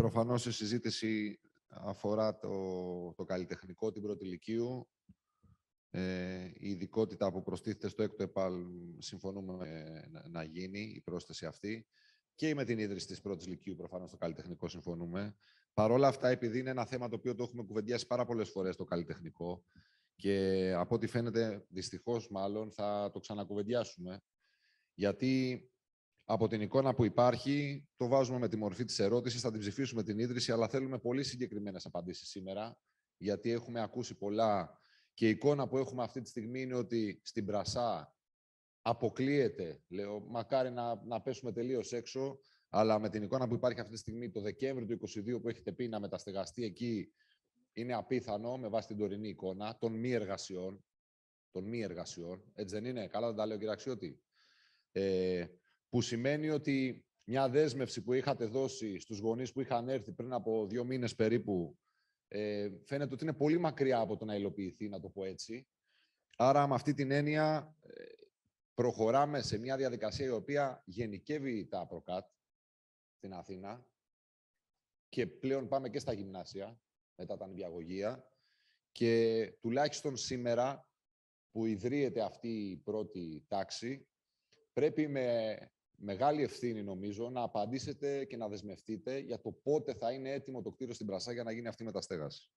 Προφανώς η συζήτηση αφορά το, το καλλιτεχνικό, την πρώτη ηλικίου. Ε, η ειδικότητα που προστίθεται στο έκτο ΕΠΑΛ συμφωνούμε να, να γίνει, η πρόσθεση αυτή. Και με την ίδρυση της πρώτης ηλικίου προφανώς στο καλλιτεχνικό συμφωνούμε. Παρ' όλα αυτά, επειδή είναι ένα θέμα το οποίο το έχουμε κουβεντιάσει πάρα πολλές φορές το καλλιτεχνικό και από ό,τι φαίνεται, δυστυχώς μάλλον, θα το ξανακουβεντιάσουμε. Γιατί από την εικόνα που υπάρχει, το βάζουμε με τη μορφή της ερώτησης, θα την ψηφίσουμε την ίδρυση, αλλά θέλουμε πολύ συγκεκριμένες απαντήσεις σήμερα, γιατί έχουμε ακούσει πολλά και η εικόνα που έχουμε αυτή τη στιγμή είναι ότι στην Πρασά αποκλείεται, λέω, μακάρι να, να πέσουμε τελείως έξω, αλλά με την εικόνα που υπάρχει αυτή τη στιγμή, το Δεκέμβριο του 2022 που έχετε πει να μεταστεγαστεί εκεί, είναι απίθανο με βάση την τωρινή εικόνα των μη εργασιών. Των μη εργασιών. Έτσι δεν είναι; Καλά δεν τα λέω, κύριε Αξιώτη. Ε, που σημαίνει ότι μια δέσμευση που είχατε δώσει στους γονείς που είχαν έρθει πριν από δύο μήνες περίπου, ε, φαίνεται ότι είναι πολύ μακριά από το να υλοποιηθεί, να το πω έτσι. Άρα, με αυτή την έννοια, ε, προχωράμε σε μια διαδικασία η οποία γενικεύει τα προκάτ στην Αθήνα και πλέον πάμε και στα γυμνάσια μετά τα νηπιαγωγεία και τουλάχιστον σήμερα που ιδρύεται αυτή η πρώτη τάξη πρέπει με μεγάλη ευθύνη νομίζω να απαντήσετε και να δεσμευτείτε για το πότε θα είναι έτοιμο το κτίριο στην Πρασά για να γίνει αυτή η μεταστέγαση.